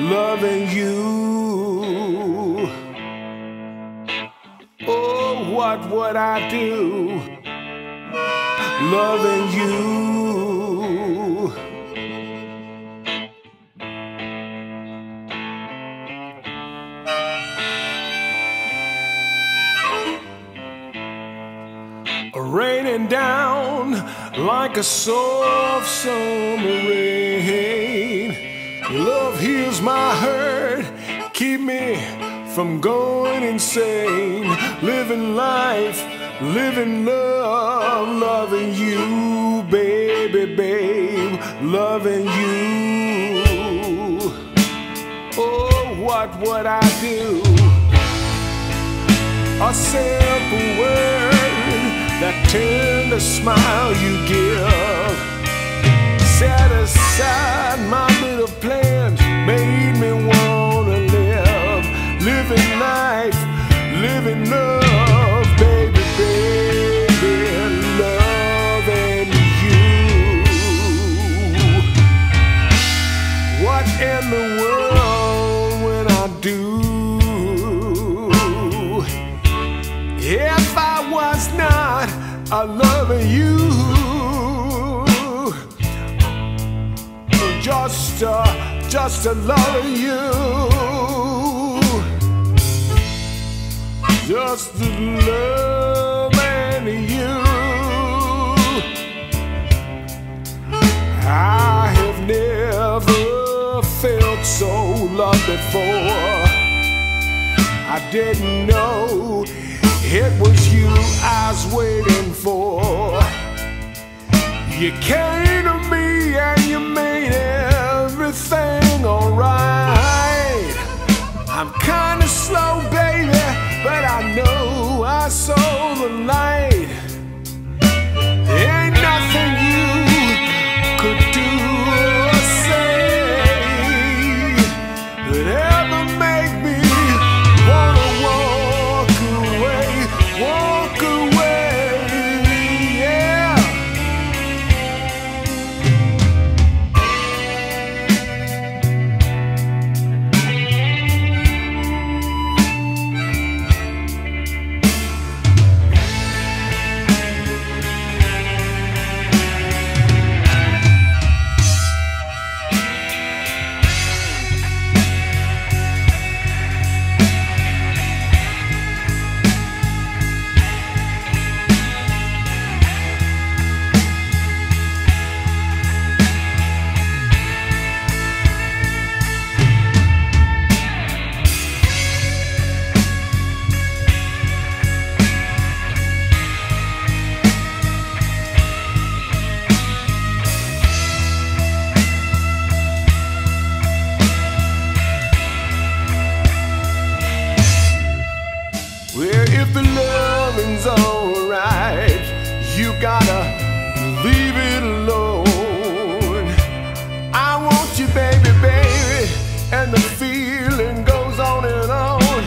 loving you. Oh, what would I do? Loving you. raining down like a soft summer rain. Love heals my hurt, keep me from going insane. Living life, living love, loving you, baby, babe, loving you. Oh, what would I do? A simple word that tender smile you give. Set aside my Life, living love, baby, baby, loving you. What in the world would I do? If I was not a loving you, just a, just a loving you, just a loving you. I have never felt so loved before. I didn't know it was you I was waiting for. You came if the loving's alright, you gotta leave it alone. I want you, baby, baby, and the feeling goes on and on.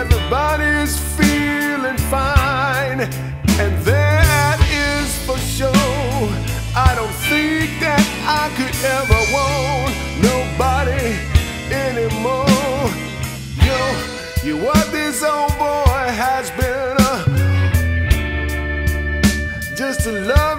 Everybody's feeling fine, and that is for sure. I don't think that I could ever want nobody anymore. You, you what this old been uh,